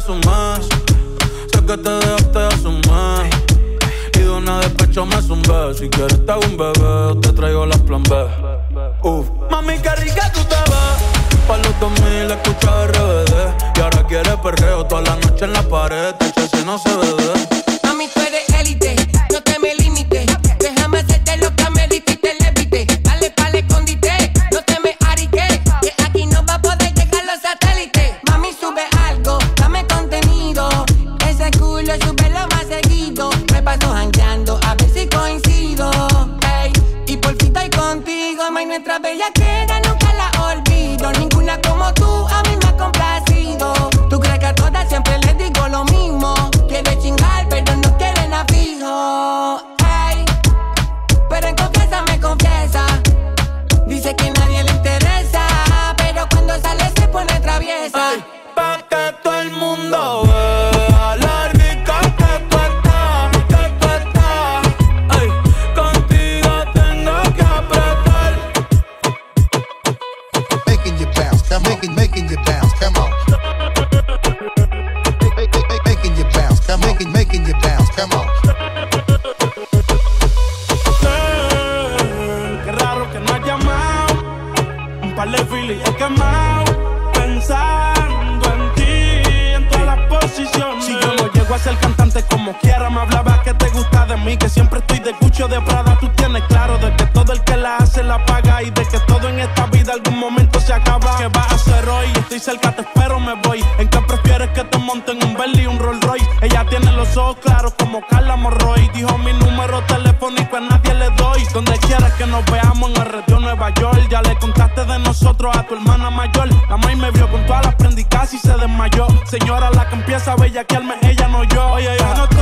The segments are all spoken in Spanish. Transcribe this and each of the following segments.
Sé que te dejaste hace un mes. Y de una despecho me zumbé. Si quieres te hago un bebé, te traigo las plan B. Uf. Mami, qué rica tú te ves. Pa' los 2000 escucha RBD. Y ahora quieres perreo toda la noche en la pared. Te si no se bebe. Sabes que te gusta de mí, que siempre estoy de cucho de Prada. Tú tienes claro de que todo el que la hace la paga y de que todo en esta vida algún momento se acaba. ¿Qué vas a hacer hoy? Estoy cerca, te espero, me voy. ¿En qué prefieres que te monten un Bentley y un Rolls Royce? Ella tiene los ojos claros como Carla Morroy. Dijo mi número telefónico a nadie le doy. Donde quieras que nos veamos en el retiro Nueva York. Ya le contaste de nosotros a tu hermana mayor. La maíz me vio con todas las prendas y casi se desmayó. Señora, la que empieza a bellaquearme, ella no yo. Oye, yo no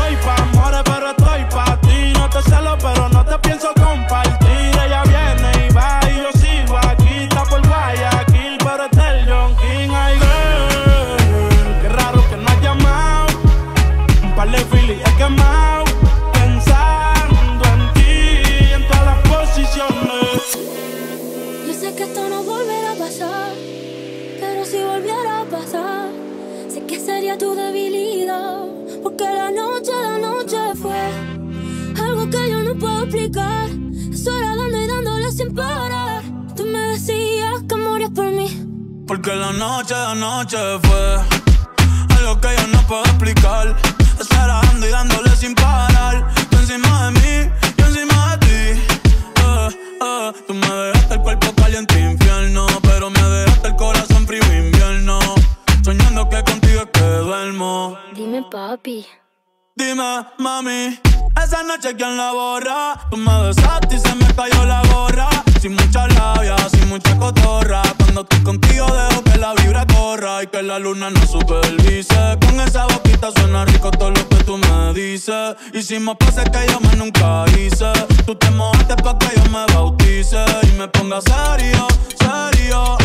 Dime, mami, esa noche quién la borra. Tú me besaste y se me cayó la gorra. Sin mucha labia, sin mucha cotorra. Cuando estoy contigo dejo que la vibra corra y que la luna no supervise. Con esa boquita suena rico todo lo que tú me dices. Hicimos si que yo me nunca hice. Tú te mojaste pa' que yo me bautice y me ponga serio, serio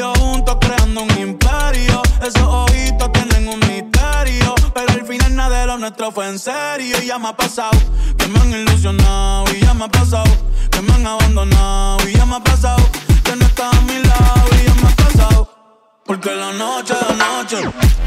juntos creando un imperio. Esos ojitos tienen un misterio. Pero al final nada de lo nuestro fue en serio. Y ya me ha pasado que me han ilusionado. Y ya me ha pasado que me han abandonado. Y ya me ha pasado que no está a mi lado. Y ya me ha pasado porque la noche, la noche.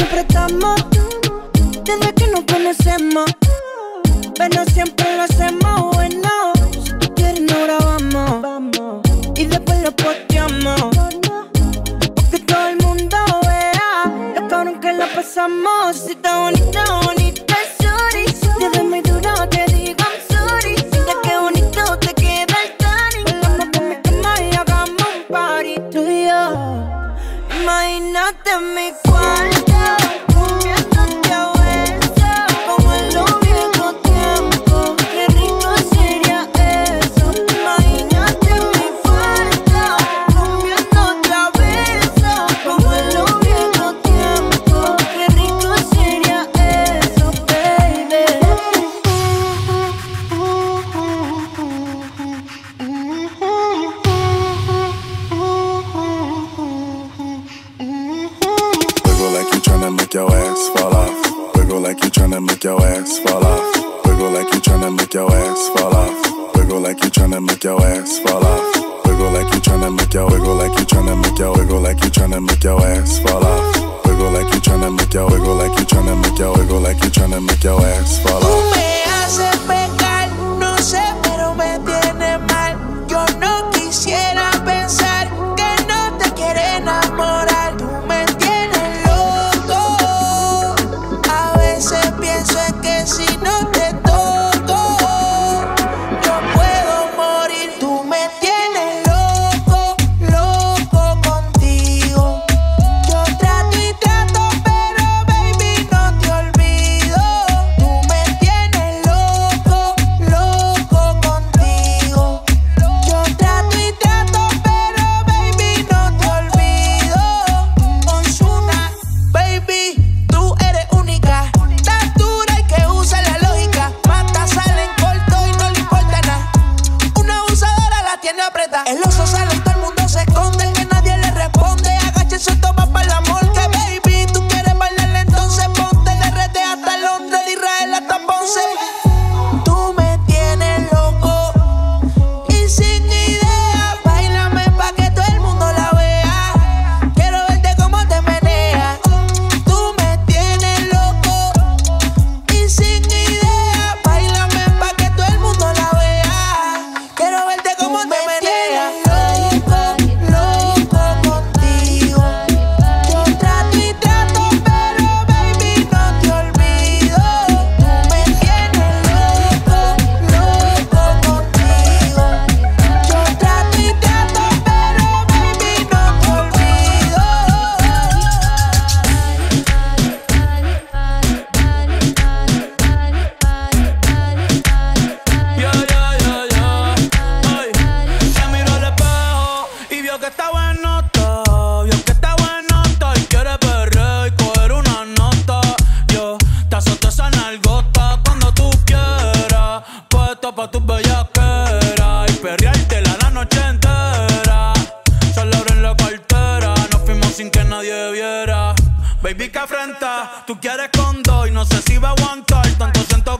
siempre estamos. Desde que nos conocemos, pero siempre estoy. No sé si va a aguantar tanto siento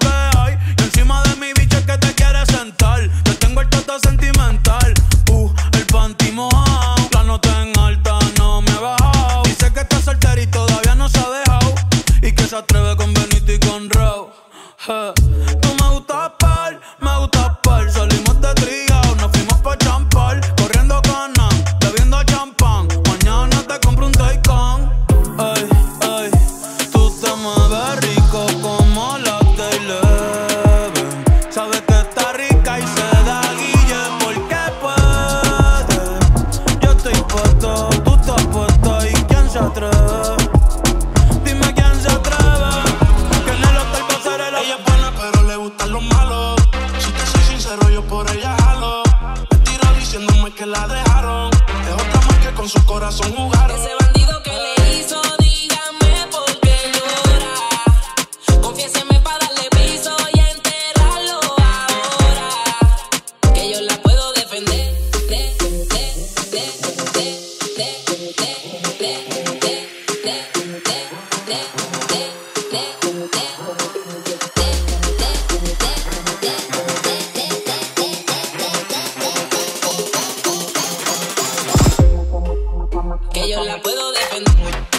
yo la puedo defender.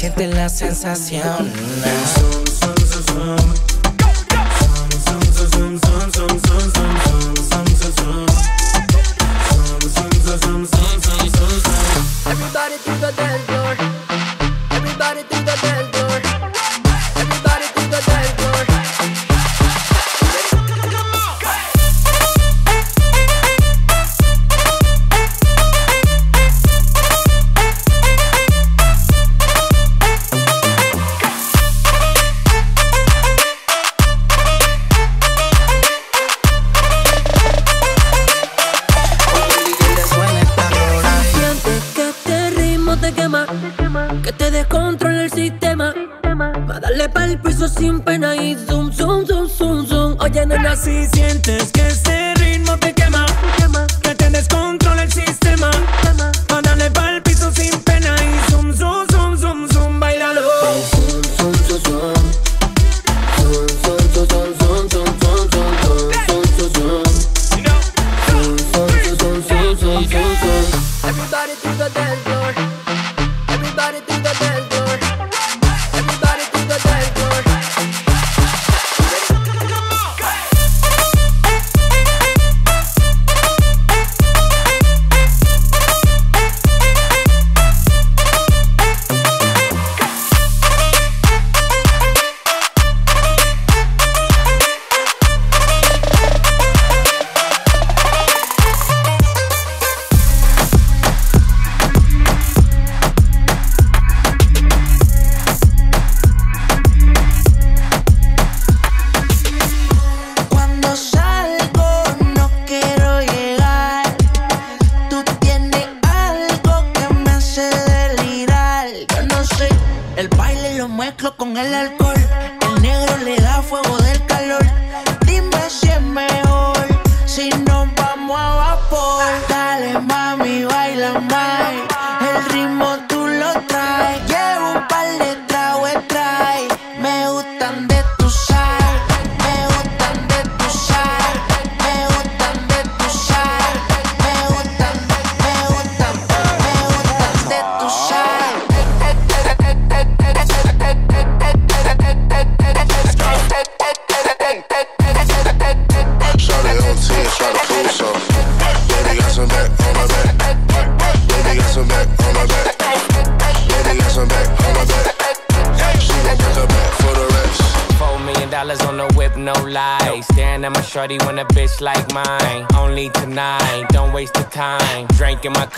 siente la sensación. zum, zum. Oye, nena, si sientes que este ritmo te quema, te quema. que te descontrola.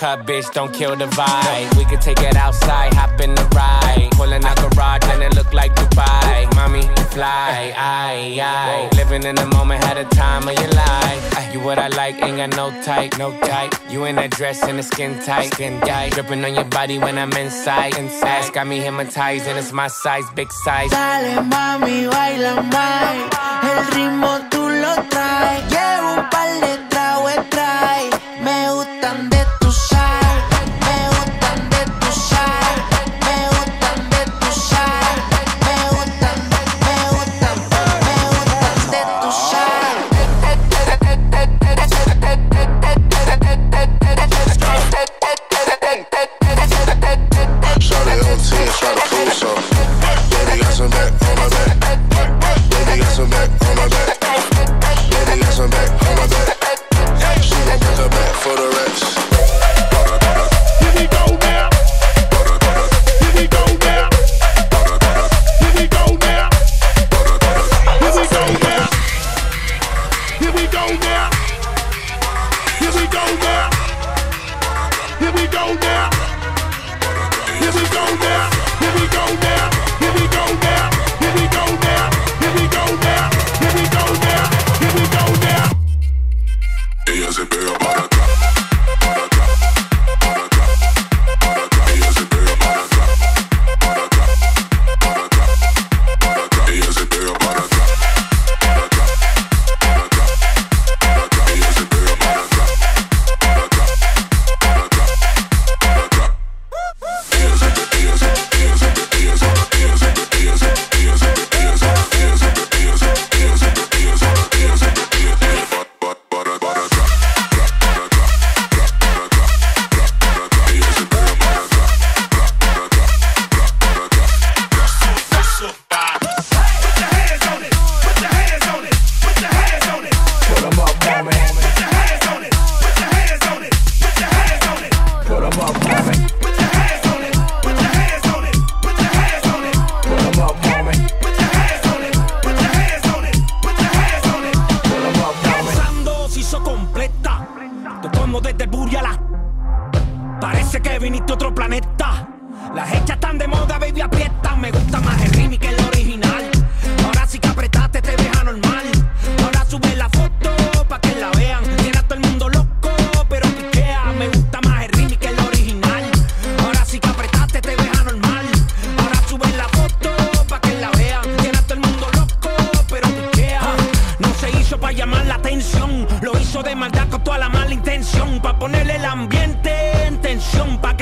cut, bitch, don't kill the vibe. We could take it outside, hop in the ride. Pulling out garage and it look like Dubai. Mommy, fly, aye, aye. Living in the moment, had a time of your life. You what I like, ain't got no type, no type. You in that dress and the skin tight, skin tight. Dripping on your body when I'm inside, inside. Got me hypnotized and it's my size, big size. Dale, baila, mai. El ritmo tú lo traes. Llevo un par de ella se pega para atrás.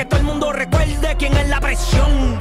que todo el mundo recuerde quién es la presión.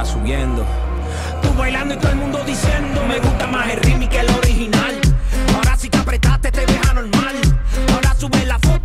subiendo. Tú bailando y todo el mundo diciendo, me gusta más el remix que el original. Ahora sí que apretaste, te ves anormal. Ahora sube la foto.